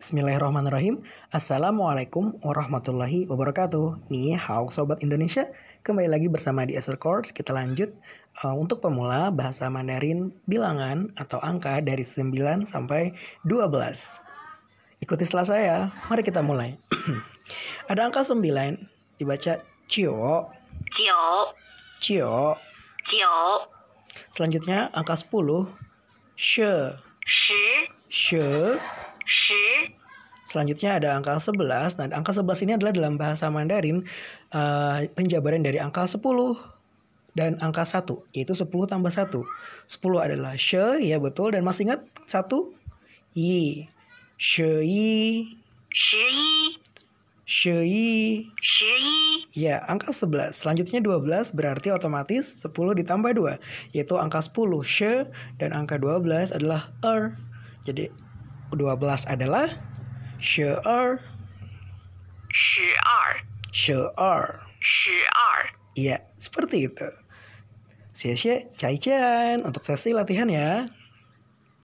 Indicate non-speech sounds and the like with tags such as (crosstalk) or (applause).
Bismillahirrahmanirrahim. Assalamualaikum warahmatullahi wabarakatuh. Nih, hao sobat Indonesia. Kembali lagi bersama di Acer Course. Kita lanjut uh, untuk pemula bahasa Mandarin bilangan atau angka dari 9 sampai 12. Ikuti setelah saya. Mari kita mulai. (clears throat) Ada angka 9 dibaca cio. Cio. Cio. Cio. Selanjutnya angka 10 she. She. She. Shi. Selanjutnya ada angka 11. Nah, angka 11 ini adalah dalam bahasa Mandarin uh, penjabaran dari angka 10 dan angka 1, yaitu 10 tambah 1. 10 adalah she, ya betul. Dan masih ingat 1? Yi. Shei. Shei. Shei. Shei. Ya, angka 11. Selanjutnya 12 berarti otomatis 10 ditambah 2, yaitu angka 10 she dan angka 12 adalah er. Jadi 12 adalah Sure Sure Sure Sure Iya, seperti itu. Sia-sia, cai-cian. Untuk sesi latihan ya.